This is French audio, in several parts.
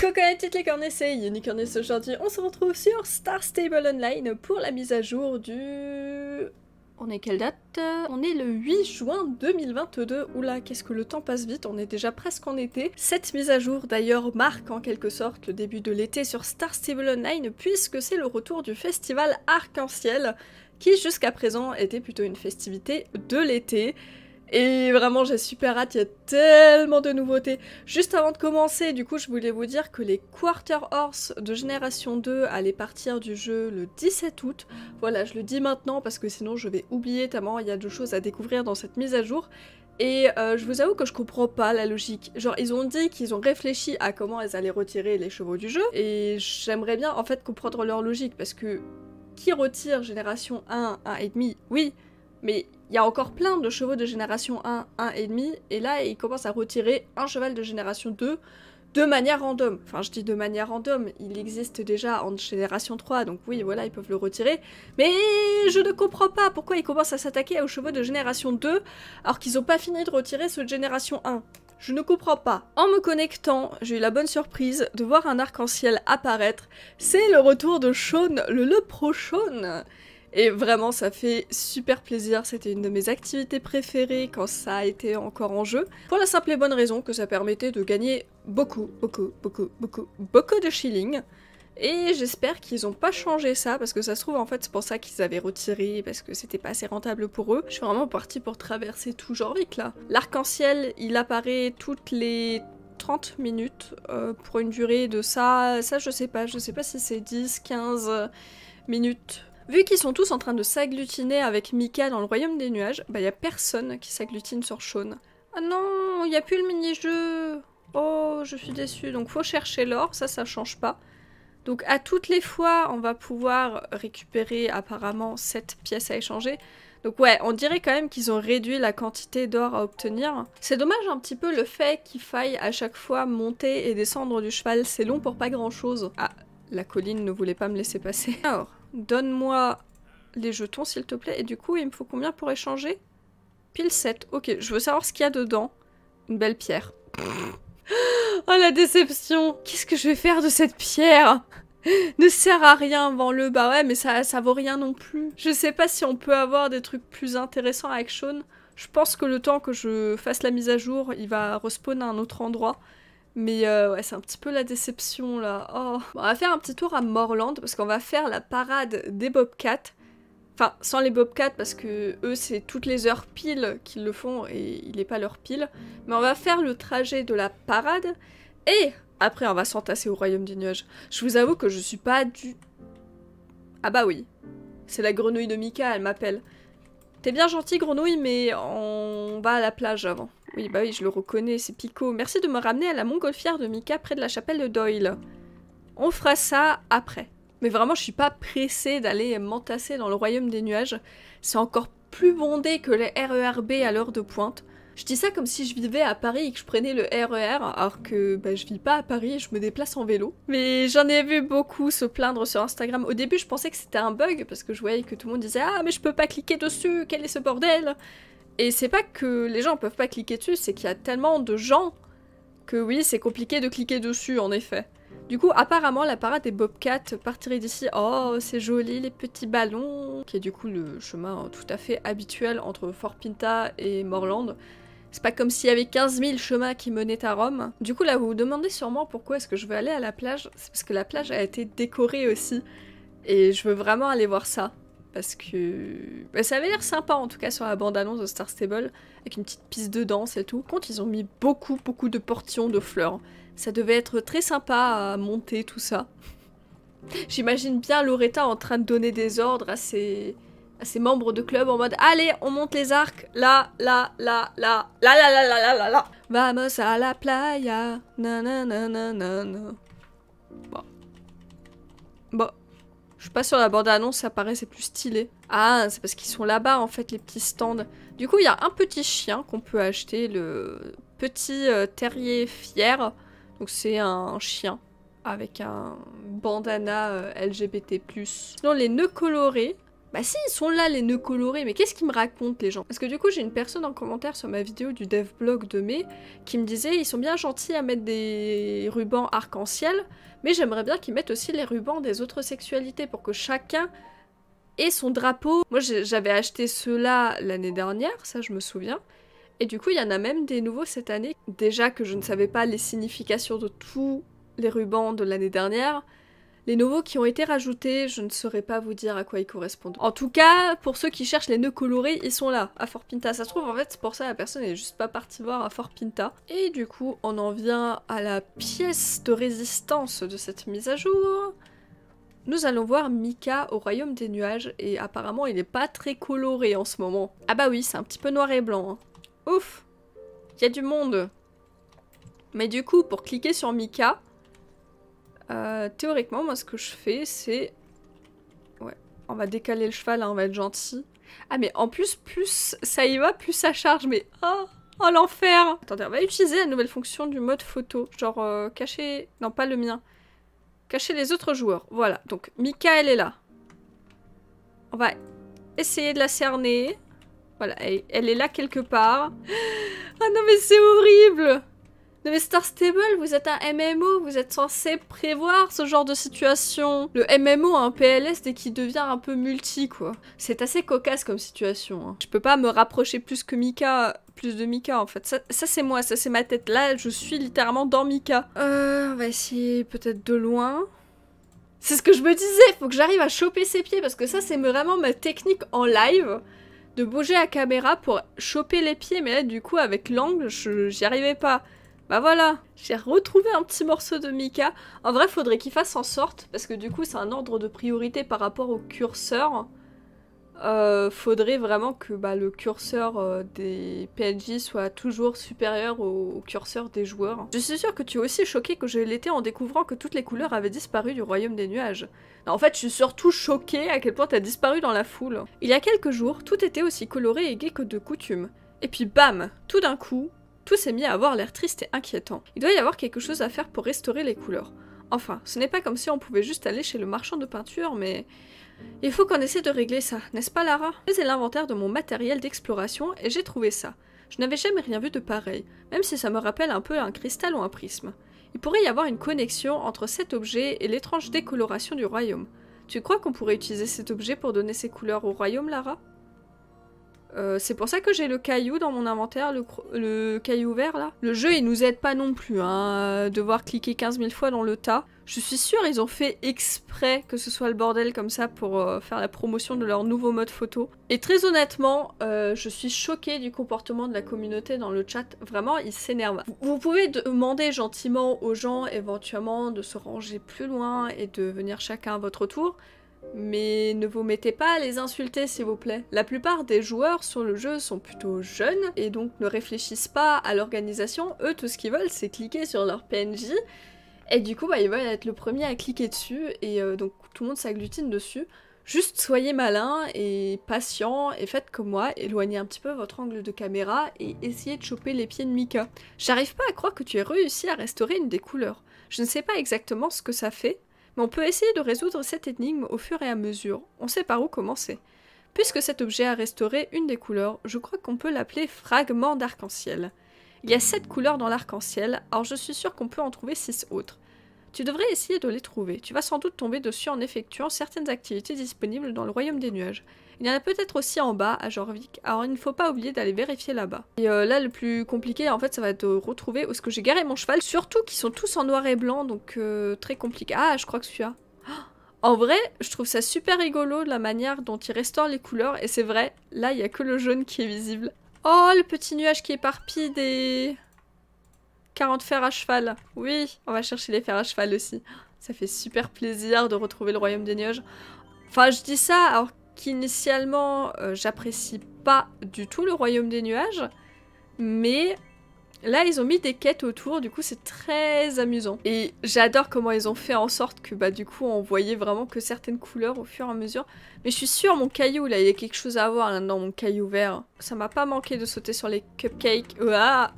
Coucou à toutes les cornets, c'est Unicornis aujourd'hui. On se retrouve sur Star Stable Online pour la mise à jour du... On est quelle date? On est le 8 juin 2022. Oula, qu'est-ce que le temps passe vite, on est déjà presque en été. Cette mise à jour d'ailleurs marque en quelque sorte le début de l'été sur Star Stable Online puisque c'est le retour du festival Arc-en-Ciel qui jusqu'à présent était plutôt une festivité de l'été. Et vraiment, j'ai super hâte, il y a tellement de nouveautés. Juste avant de commencer, du coup, je voulais vous dire que les Quarter Horse de Génération 2 allaient partir du jeu le 17 août. Voilà, je le dis maintenant parce que sinon je vais oublier tellement il y a de choses à découvrir dans cette mise à jour. Et euh, je vous avoue que je comprends pas la logique. Genre, ils ont dit qu'ils ont réfléchi à comment ils allaient retirer les chevaux du jeu. Et j'aimerais bien, en fait, comprendre leur logique. Parce que qui retire Génération 1, 1,5 Oui, mais il y a encore plein de chevaux de génération 1, 1,5, et là, ils commencent à retirer un cheval de génération 2 de manière random. Enfin, je dis de manière random, il existe déjà en génération 3, donc oui, voilà, ils peuvent le retirer. Mais je ne comprends pas pourquoi ils commencent à s'attaquer aux chevaux de génération 2 alors qu'ils n'ont pas fini de retirer ceux de génération 1. Je ne comprends pas. En me connectant, j'ai eu la bonne surprise de voir un arc-en-ciel apparaître. C'est le retour de Sean, le le pro Sean et vraiment, ça fait super plaisir. C'était une de mes activités préférées quand ça a été encore en jeu. Pour la simple et bonne raison que ça permettait de gagner beaucoup, beaucoup, beaucoup, beaucoup, beaucoup de shilling. Et j'espère qu'ils ont pas changé ça, parce que ça se trouve, en fait, c'est pour ça qu'ils avaient retiré, parce que c'était pas assez rentable pour eux. Je suis vraiment partie pour traverser tout Jorvik, là. L'arc-en-ciel, il apparaît toutes les 30 minutes, euh, pour une durée de ça, ça je sais pas, je sais pas si c'est 10, 15 minutes Vu qu'ils sont tous en train de s'agglutiner avec Mika dans le royaume des nuages, bah y a personne qui s'agglutine sur Shaun. Ah non, y a plus le mini-jeu Oh, je suis déçue. Donc faut chercher l'or, ça, ça change pas. Donc à toutes les fois, on va pouvoir récupérer apparemment cette pièce à échanger. Donc ouais, on dirait quand même qu'ils ont réduit la quantité d'or à obtenir. C'est dommage un petit peu le fait qu'il faille à chaque fois monter et descendre du cheval. C'est long pour pas grand chose. Ah, la colline ne voulait pas me laisser passer. Alors, Donne-moi les jetons, s'il te plaît. Et du coup, il me faut combien pour échanger? Pile 7. Ok, je veux savoir ce qu'il y a dedans. Une belle pierre. Oh, la déception Qu'est-ce que je vais faire de cette pierre? Ne sert à rien avant le bah ouais mais ça, ça vaut rien non plus. Je sais pas si on peut avoir des trucs plus intéressants avec Sean. Je pense que le temps que je fasse la mise à jour, il va respawn à un autre endroit. Mais euh, ouais, c'est un petit peu la déception là. Oh. on va faire un petit tour à Morland parce qu'on va faire la parade des Bobcats. Enfin, sans les Bobcats parce que eux, c'est toutes les heures pile qu'ils le font et il n'est pas leur pile. Mais on va faire le trajet de la parade et après, on va s'entasser au royaume des nuages. Je vous avoue que je suis pas du. Ah bah oui. C'est la grenouille de Mika, elle m'appelle. T'es bien gentil, grenouille, mais on va à la plage avant. Oui, bah oui, je le reconnais, c'est Pico. Merci de me ramener à la montgolfière de Mika près de la chapelle de Doyle. On fera ça après. Mais vraiment, je suis pas pressée d'aller m'entasser dans le royaume des nuages. C'est encore plus bondé que les RERB à l'heure de pointe. Je dis ça comme si je vivais à Paris et que je prenais le RER, e alors que bah, je vis pas à Paris et je me déplace en vélo. Mais j'en ai vu beaucoup se plaindre sur Instagram. Au début, je pensais que c'était un bug parce que je voyais que tout le monde disait Ah, mais je peux pas cliquer dessus, quel est ce bordel? Et c'est pas que les gens peuvent pas cliquer dessus, c'est qu'il y a tellement de gens que oui, c'est compliqué de cliquer dessus, en effet. Du coup, apparemment, la parade des Bobcats partirait d'ici. Oh, c'est joli, les petits ballons. Qui est du coup le chemin tout à fait habituel entre Fort Pinta et Morland. C'est pas comme s'il y avait 15 000 chemins qui menaient à Rome. Du coup, là, vous vous demandez sûrement pourquoi est-ce que je veux aller à la plage. C'est parce que la plage a été décorée aussi. Et je veux vraiment aller voir ça. Parce que bah, ça avait l'air sympa en tout cas sur la bande-annonce de Star Stable, avec une petite piste de danse et tout. Par ils ont mis beaucoup, beaucoup de portions de fleurs. Ça devait être très sympa à monter tout ça. J'imagine bien Loretta en train de donner des ordres à ses, à ses membres de club en mode Allez, on monte les arcs, là, là, là, là, là, là, là, là, là, là, là. Vamos a la playa, nanana. Bon. Bon. Je suis pas sur la bande-annonce, ça paraît c'est plus stylé. Ah, c'est parce qu'ils sont là-bas en fait, les petits stands. Du coup, il y a un petit chien qu'on peut acheter, le petit euh, terrier fier. Donc c'est un chien avec un bandana euh, LGBT+. Sinon, les nœuds colorés. Bah si, ils sont là les nœuds colorés, mais qu'est-ce qu'ils me racontent les gens? Parce que du coup j'ai une personne en commentaire sur ma vidéo du devblog de mai qui me disait ils sont bien gentils à mettre des rubans arc-en-ciel, mais j'aimerais bien qu'ils mettent aussi les rubans des autres sexualités pour que chacun ait son drapeau. Moi j'avais acheté ceux-là l'année dernière, ça je me souviens. Et du coup il y en a même des nouveaux cette année. Déjà que je ne savais pas les significations de tous les rubans de l'année dernière. Les nouveaux qui ont été rajoutés, je ne saurais pas vous dire à quoi ils correspondent. En tout cas, pour ceux qui cherchent les nœuds colorés, ils sont là, à Fort Pinta. Ça se trouve, en fait, c'est pour ça la personne est juste pas partie voir à Fort Pinta. Et du coup, on en vient à la pièce de résistance de cette mise à jour. Nous allons voir Mika au Royaume des Nuages, et apparemment, il n'est pas très coloré en ce moment. Ah bah oui, c'est un petit peu noir et blanc. Hein. Ouf Il y a du monde Mais du coup, pour cliquer sur Mika, euh, théoriquement, moi, ce que je fais, c'est... Ouais, on va décaler le cheval, hein, on va être gentil. Ah, mais en plus, plus ça y va, plus ça charge, mais... Oh, oh l'enfer Attendez, on va utiliser la nouvelle fonction du mode photo. Genre, euh, cacher... Non, pas le mien. Cacher les autres joueurs. Voilà, donc Mika, elle est là. On va essayer de la cerner. Voilà, elle est là quelque part. Ah non, mais c'est horrible non mais Star Stable, vous êtes un MMO, vous êtes censé prévoir ce genre de situation. Le MMO a un PLS dès qu'il devient un peu multi, quoi. C'est assez cocasse comme situation. Hein. Je peux pas me rapprocher plus que Mika, plus de Mika en fait. Ça, c'est moi, ça c'est ma tête. Là, je suis littéralement dans Mika. Euh, on va essayer peut-être de loin. C'est ce que je me disais, faut que j'arrive à choper ses pieds parce que ça c'est vraiment ma technique en live de bouger à caméra pour choper les pieds mais là du coup avec l'angle j'y arrivais pas. Bah voilà, j'ai retrouvé un petit morceau de Mika. En vrai, faudrait qu'il fasse en sorte, parce que du coup, c'est un ordre de priorité par rapport au curseur. Euh, faudrait vraiment que bah, le curseur euh, des PNJ soit toujours supérieur au, curseur des joueurs. Je suis sûre que tu es aussi choqué que je l'étais en découvrant que toutes les couleurs avaient disparu du royaume des nuages. en fait, je suis surtout choquée à quel point t'as disparu dans la foule. Il y a quelques jours, tout était aussi coloré et gai que de coutume. Et puis bam, tout d'un coup, tout s'est mis à avoir l'air triste et inquiétant. Il doit y avoir quelque chose à faire pour restaurer les couleurs. Enfin, ce n'est pas comme si on pouvait juste aller chez le marchand de peinture, mais... Il faut qu'on essaie de régler ça, n'est-ce pas Lara? Je l'inventaire de mon matériel d'exploration et j'ai trouvé ça. Je n'avais jamais rien vu de pareil, même si ça me rappelle un peu un cristal ou un prisme. Il pourrait y avoir une connexion entre cet objet et l'étrange décoloration du royaume. Tu crois qu'on pourrait utiliser cet objet pour donner ses couleurs au royaume, Lara? Euh, c'est pour ça que j'ai le caillou dans mon inventaire, le, caillou vert là. Le jeu il nous aide pas non plus, hein, devoir cliquer 15 000 fois dans le tas. Je suis sûre ils ont fait exprès que ce soit le bordel comme ça pour euh, faire la promotion de leur nouveau mode photo. Et très honnêtement, euh, je suis choquée du comportement de la communauté dans le chat. Vraiment, ils s'énervent. Vous pouvez demander gentiment aux gens éventuellement de se ranger plus loin et de venir chacun à votre tour. Mais ne vous mettez pas à les insulter s'il vous plaît. La plupart des joueurs sur le jeu sont plutôt jeunes et donc ne réfléchissent pas à l'organisation. Eux tout ce qu'ils veulent c'est cliquer sur leur PNJ et du coup bah, ils veulent être le premier à cliquer dessus et euh, donc tout le monde s'agglutine dessus. Juste soyez malin et patient et faites comme moi, éloignez un petit peu votre angle de caméra et essayez de choper les pieds de Mika. J'arrive pas à croire que tu aies réussi à restaurer une des couleurs. Je ne sais pas exactement ce que ça fait, on peut essayer de résoudre cette énigme au fur et à mesure. On sait par où commencer. Puisque cet objet a restauré une des couleurs, je crois qu'on peut l'appeler fragment d'arc-en-ciel. Il y a sept couleurs dans l'arc-en-ciel, alors je suis sûre qu'on peut en trouver six autres. Tu devrais essayer de les trouver. Tu vas sans doute tomber dessus en effectuant certaines activités disponibles dans le royaume des nuages. Il y en a peut-être aussi en bas, à Jorvik, alors il ne faut pas oublier d'aller vérifier là-bas. Et euh, là, le plus compliqué, en fait, ça va être de retrouver où est-ce que j'ai garé mon cheval, surtout qu'ils sont tous en noir et blanc, donc euh, très compliqué. Ah, je crois que celui-là. En vrai, je trouve ça super rigolo la manière dont il restaure les couleurs, et c'est vrai, là, il n'y a que le jaune qui est visible. Oh, le petit nuage qui éparpille des... 40 fers à cheval. Oui, on va chercher les fers à cheval aussi. Ça fait super plaisir de retrouver le royaume des nuages. Enfin, je dis ça alors qu'initialement, euh, j'apprécie pas du tout le royaume des nuages. Mais là, ils ont mis des quêtes autour, du coup, c'est très amusant. Et j'adore comment ils ont fait en sorte que, bah, du coup, on voyait vraiment que certaines couleurs au fur et à mesure. Mais je suis sûre, mon caillou, là, il y a quelque chose à voir là dans mon caillou vert. Ça m'a pas manqué de sauter sur les cupcakes. Ah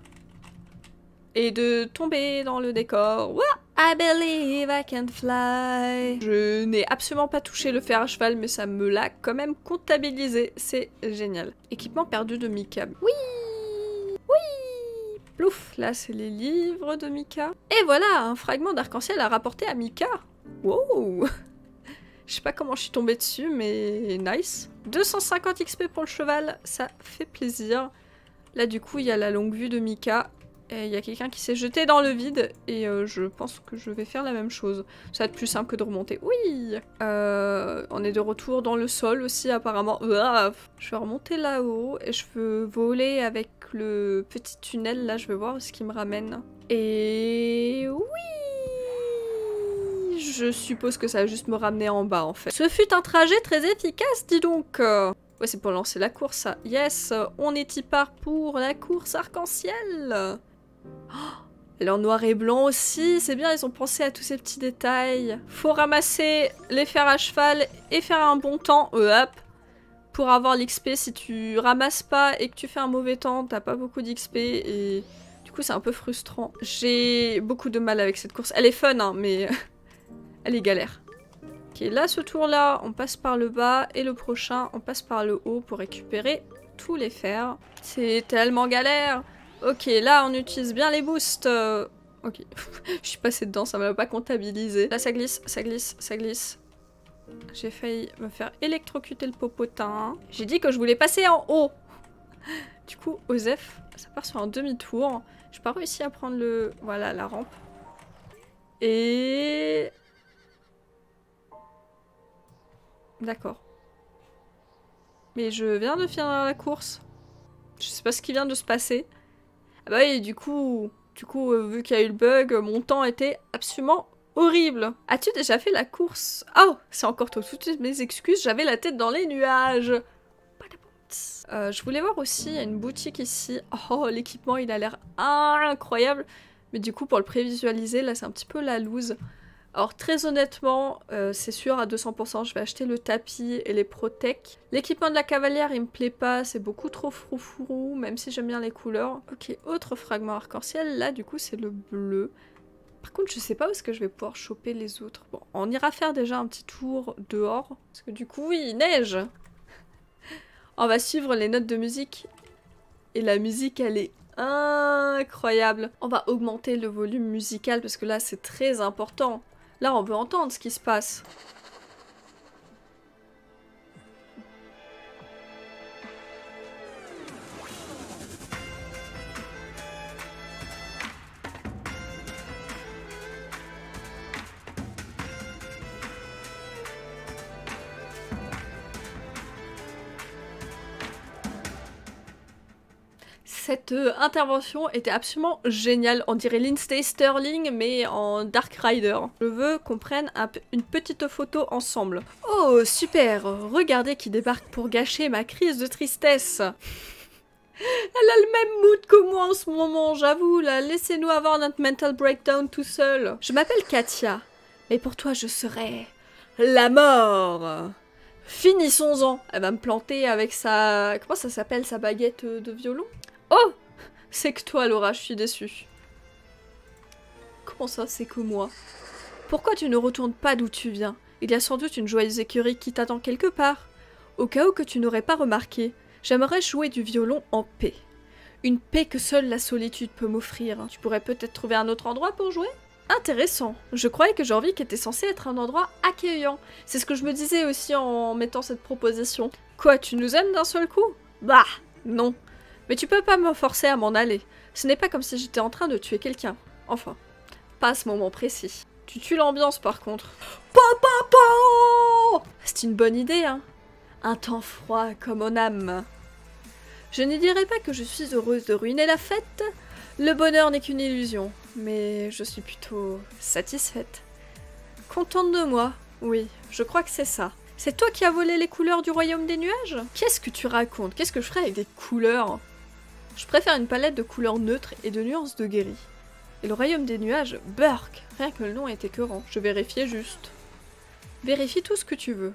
et de tomber dans le décor. I believe I can fly. Je n'ai absolument pas touché le fer à cheval, mais ça me l'a quand même comptabilisé. C'est génial. Équipement perdu de Mika. Oui Oui Plouf Là, c'est les livres de Mika. Et voilà, un fragment d'arc-en-ciel à rapporter à Mika. Wow Je sais pas comment je suis tombée dessus, mais nice. 250 XP pour le cheval, ça fait plaisir. Là, du coup, il y a la longue vue de Mika. Il y a quelqu'un qui s'est jeté dans le vide. Et euh, je pense que je vais faire la même chose. Ça va être plus simple que de remonter. Oui euh, On est de retour dans le sol aussi, apparemment. Je vais remonter là-haut. Et je veux voler avec le petit tunnel. Là, je vais voir ce qui me ramène. Et... Oui je suppose que ça va juste me ramener en bas en fait. Ce fut un trajet très efficace, dis donc Ouais, c'est pour lancer la course, ça. Yes, on est y part pour la course arc-en-ciel? Elle est en noir et blanc aussi, c'est bien, ils ont pensé à tous ces petits détails. Faut ramasser les fers à cheval et faire un bon temps, hop Pour avoir l'XP, si tu ramasses pas et que tu fais un mauvais temps, t'as pas beaucoup d'XP et... Du coup, c'est un peu frustrant. J'ai beaucoup de mal avec cette course. Elle est fun, hein, mais elle est galère. Ok, là, ce tour-là, on passe par le bas. Et le prochain, on passe par le haut pour récupérer tous les fers. C'est tellement galère Ok, là, on utilise bien les boosts. Ok, je suis passée dedans, ça m'a pas comptabilisé. Là, ça glisse, ça glisse, ça glisse. J'ai failli me faire électrocuter le popotin. J'ai dit que je voulais passer en haut. Du coup, Osef, ça part sur un demi-tour. J'ai pas réussi à prendre le... Voilà, la rampe. Et... D'accord. Mais je viens de finir la course. Je sais pas ce qui vient de se passer. Ah bah oui, du coup, du coup, euh, vu qu'il y a eu le bug, mon temps était absolument horrible. As-tu déjà fait la course? Oh, c'est encore toi. Toutes mes excuses, j'avais la tête dans les nuages. Euh, je voulais voir aussi, il y a une boutique ici. Oh, l'équipement, il a l'air incroyable. Mais du coup, pour le prévisualiser, là, c'est un petit peu la loose. Alors très honnêtement, euh, c'est sûr à 200%, je vais acheter le tapis et les protec. L'équipement de la cavalière, il me plaît pas, c'est beaucoup trop froufrou, même si j'aime bien les couleurs. Ok, autre fragment arc-en-ciel, là du coup c'est le bleu. Par contre, je sais pas où est-ce que je vais pouvoir choper les autres. Bon, on ira faire déjà un petit tour dehors, parce que du coup, oui, neige On va suivre les notes de musique. Et la musique, elle est incroyable. On va augmenter le volume musical, parce que là, c'est très important. Là, on peut entendre ce qui se passe. Cette intervention était absolument géniale. On dirait Lindsay Sterling, mais en Dark Rider. Je veux qu'on prenne une petite photo ensemble. Oh, super Regardez qui débarque pour gâcher ma crise de tristesse Elle a le même mood que moi en ce moment, j'avoue, là. Laissez-nous avoir notre mental breakdown tout seul. Je m'appelle Katia, mais pour toi, je serai la mort Finissons-en Elle va me planter avec sa... Comment ça s'appelle, sa baguette de violon? Oh C'est que toi, Laura, je suis déçue. Comment ça, c'est que moi? Pourquoi tu ne retournes pas d'où tu viens? Il y a sans doute une joyeuse écurie qui t'attend quelque part. Au cas où que tu n'aurais pas remarqué, j'aimerais jouer du violon en paix. Une paix que seule la solitude peut m'offrir. Tu pourrais peut-être trouver un autre endroit pour jouer? Intéressant. Je croyais que Jorvik était censé être un endroit accueillant. C'est ce que je me disais aussi en mettant cette proposition. Quoi, tu nous aimes d'un seul coup? Bah, non. Mais tu peux pas me forcer à m'en aller. Ce n'est pas comme si j'étais en train de tuer quelqu'un. Enfin, pas à ce moment précis. Tu tues l'ambiance par contre. Papa C'est une bonne idée, hein Un temps froid comme mon âme. Je ne dirais pas que je suis heureuse de ruiner la fête. Le bonheur n'est qu'une illusion, mais je suis plutôt satisfaite. Contente de moi, oui, je crois que c'est ça. C'est toi qui as volé les couleurs du royaume des nuages? Qu'est-ce que tu racontes? Qu'est-ce que je ferais avec des couleurs? Je préfère une palette de couleurs neutres et de nuances de guéri. Et le royaume des nuages, Burk Rien que le nom est écœurant, je vérifiais juste. Vérifie tout ce que tu veux.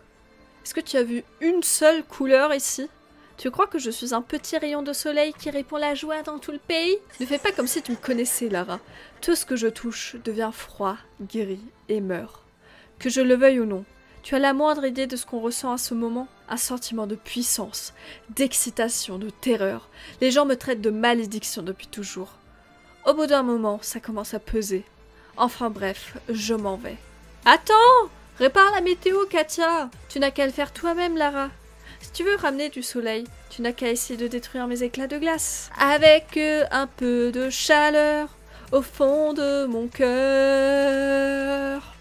Est-ce que tu as vu une seule couleur ici? Tu crois que je suis un petit rayon de soleil qui répand la joie dans tout le pays? Ne fais pas comme si tu me connaissais, Lara. Tout ce que je touche devient froid, gris et meurt. Que je le veuille ou non, tu as la moindre idée de ce qu'on ressent à ce moment? Un sentiment de puissance, d'excitation, de terreur. Les gens me traitent de malédiction depuis toujours. Au bout d'un moment, ça commence à peser. Enfin bref, je m'en vais. Attends Répare la météo, Katia Tu n'as qu'à le faire toi-même, Lara. Si tu veux ramener du soleil, tu n'as qu'à essayer de détruire mes éclats de glace. Avec euh, un peu de chaleur au fond de mon cœur.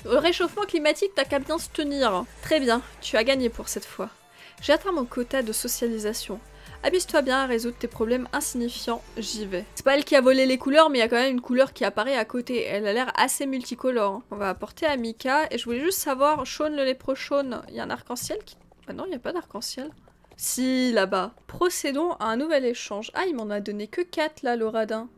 Le réchauffement climatique, t'as qu'à bien se tenir. Très bien, tu as gagné pour cette fois. J'ai atteint mon quota de socialisation. Amuse-toi bien à résoudre tes problèmes insignifiants, j'y vais. C'est pas elle qui a volé les couleurs, mais il y a quand même une couleur qui apparaît à côté. Elle a l'air assez multicolore. On va apporter à Mika. Et je voulais juste savoir, Sean le léprechaune, il y a un arc-en-ciel qui... Ah non, il n'y a pas d'arc-en-ciel. Si, là-bas. Procédons à un nouvel échange. Ah, il m'en a donné que 4 là, le radin.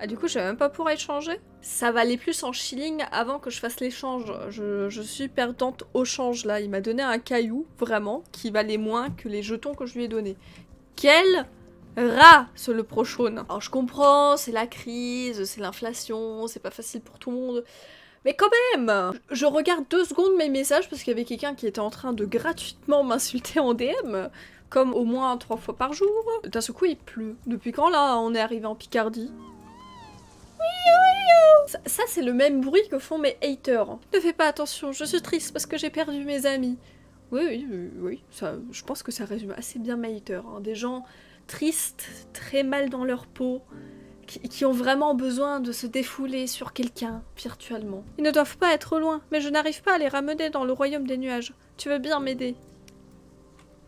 Ah du coup je vais même pas pouvoir échanger Ça valait plus en shilling avant que je fasse l'échange. Je, suis perdante au change là. Il m'a donné un caillou, vraiment, qui valait moins que les jetons que je lui ai donnés. Quel rat ce le prochaune Alors je comprends, c'est la crise, c'est l'inflation, c'est pas facile pour tout le monde. Mais quand même Je regarde deux secondes mes messages parce qu'il y avait quelqu'un qui était en train de gratuitement m'insulter en DM, comme au moins trois fois par jour. D'un seul coup il pleut. Depuis quand là on est arrivé en Picardie? Ça, c'est le même bruit que font mes haters. Ne fais pas attention, je suis triste parce que j'ai perdu mes amis. Oui, oui, oui, ça, je pense que ça résume assez bien mes haters. Hein. Des gens tristes, très mal dans leur peau, qui, qui, ont vraiment besoin de se défouler sur quelqu'un, virtuellement. Ils ne doivent pas être loin, mais je n'arrive pas à les ramener dans le royaume des nuages. Tu veux bien m'aider?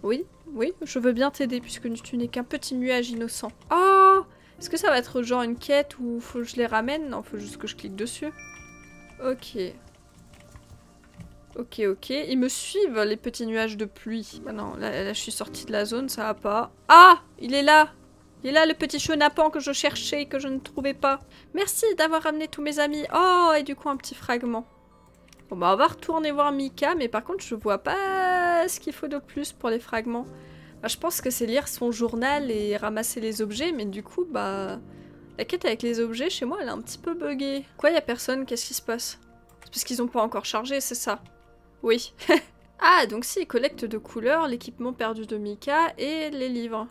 Oui, oui, je veux bien t'aider puisque tu n'es qu'un petit nuage innocent. Oh est-ce que ça va être genre une quête où faut que je les ramène? Non, faut juste que je clique dessus. Ok. Ok, ok. Ils me suivent, les petits nuages de pluie. Ah non, là, je suis sortie de la zone, ça va pas. Ah Il est là Il est là, le petit chenapan que je cherchais que je ne trouvais pas. Merci d'avoir ramené tous mes amis. Oh, et du coup, un petit fragment. Bon, bah, on va retourner voir Mika, mais par contre, je vois pas ce qu'il faut de plus pour les fragments. Bah, je pense que c'est lire son journal et ramasser les objets, mais du coup, bah... La quête avec les objets, chez moi, elle est un petit peu buggée. Quoi, y a personne? Qu'est-ce qui se passe? C'est parce qu'ils ont pas encore chargé, c'est ça Oui. ah, donc si, collecte de couleurs, l'équipement perdu de Mika et les livres.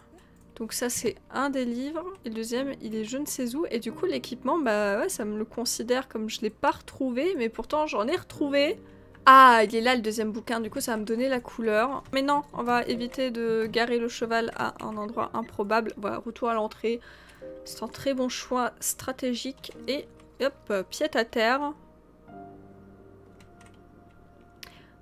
Donc ça, c'est un des livres. Et le deuxième, il est je ne sais où. Et du coup, l'équipement, bah ça me le considère comme je l'ai pas retrouvé, mais pourtant, j'en ai retrouvé. Ah, il est là le deuxième bouquin, du coup ça va me donner la couleur. Mais non, on va éviter de garer le cheval à un endroit improbable. Voilà, retour à l'entrée. C'est un très bon choix stratégique. Et hop, pied à terre.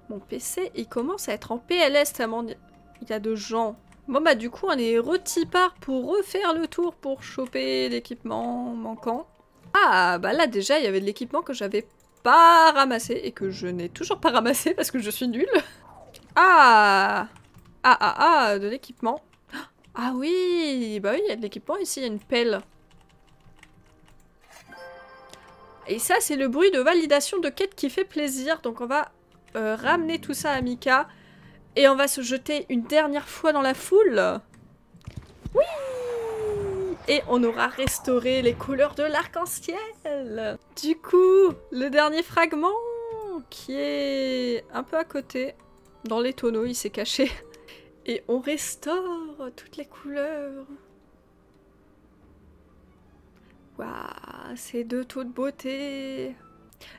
Mon PC, il commence à être en PLS tellement il y a de gens. Bon bah du coup on est retipart pour refaire le tour pour choper l'équipement manquant. Ah bah là déjà il y avait de l'équipement que j'avais pas ramassé et que je n'ai toujours pas ramassé parce que je suis nulle. Ah Ah ah ah, de l'équipement. Ah oui Bah oui, il y a de l'équipement ici, il y a une pelle. Et ça, c'est le bruit de validation de quête qui fait plaisir. Donc on va euh, ramener tout ça à Mika. Et on va se jeter une dernière fois dans la foule. Oui et on aura restauré les couleurs de l'arc-en-ciel. Du coup, le dernier fragment qui est un peu à côté, dans les tonneaux, il s'est caché. Et on restaure toutes les couleurs. Waouh, c'est de toute beauté.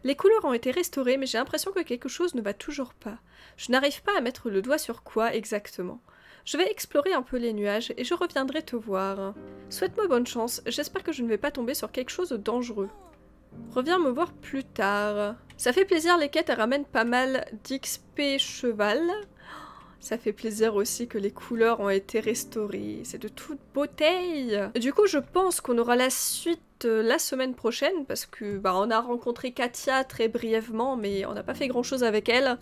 Les couleurs ont été restaurées, mais j'ai l'impression que quelque chose ne va toujours pas. Je n'arrive pas à mettre le doigt sur quoi exactement. Je vais explorer un peu les nuages et je reviendrai te voir. Souhaite-moi bonne chance, j'espère que je ne vais pas tomber sur quelque chose de dangereux. Reviens me voir plus tard. Ça fait plaisir, les quêtes ramènent pas mal d'XP cheval. Ça fait plaisir aussi que les couleurs ont été restaurées. C'est de toute beauté. Du coup, je pense qu'on aura la suite euh, la semaine prochaine parce que bah, on a rencontré Katia très brièvement, mais on n'a pas fait grand chose avec elle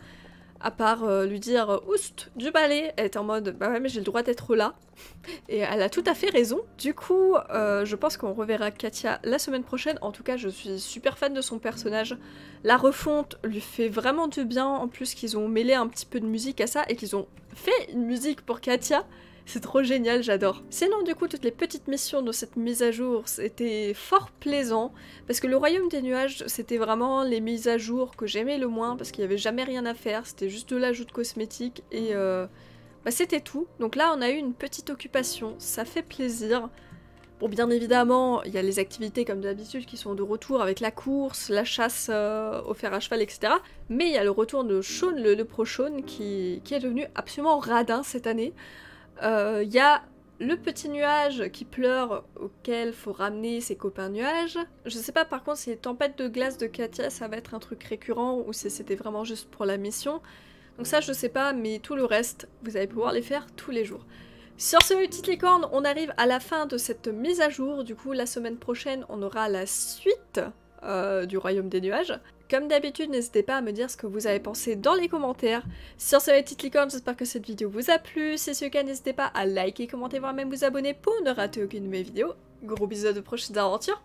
à part euh, lui dire euh, oust du balai, elle était en mode bah ouais mais j'ai le droit d'être là. Et elle a tout à fait raison. Du coup, euh, je pense qu'on reverra Katia la semaine prochaine. En tout cas, je suis super fan de son personnage. La refonte lui fait vraiment du bien. En plus qu'ils ont mêlé un petit peu de musique à ça et qu'ils ont fait une musique pour Katia C'est trop génial, j'adore. Sinon, du coup, toutes les petites missions de cette mise à jour, c'était fort plaisant. Parce que le Royaume des Nuages, c'était vraiment les mises à jour que j'aimais le moins. Parce qu'il n'y avait jamais rien à faire. C'était juste de l'ajout de cosmétiques. Et euh, bah, c'était tout. Donc là, on a eu une petite occupation. Ça fait plaisir. Bon, bien évidemment, il y a les activités comme d'habitude qui sont de retour avec la course, la chasse euh, au fer à cheval, etc. Mais il y a le retour de Sean, le, pro Sean, qui, qui est devenu absolument radin cette année. Il euh, y a le petit nuage qui pleure auquel faut ramener ses copains nuages. Je sais pas par contre si les tempêtes de glace de Katia ça va être un truc récurrent ou si c'était vraiment juste pour la mission. Donc ça je sais pas mais tout le reste vous allez pouvoir les faire tous les jours. Sur ce petite licorne on arrive à la fin de cette mise à jour. Du coup la semaine prochaine on aura la suite euh, du royaume des nuages. Comme d'habitude, n'hésitez pas à me dire ce que vous avez pensé dans les commentaires. Sur ce, les petites licornes, j'espère que cette vidéo vous a plu. Si c'est le cas, n'hésitez pas à liker, commenter, voire même vous abonner pour ne rater aucune de mes vidéos. Gros bisous de prochaines aventures.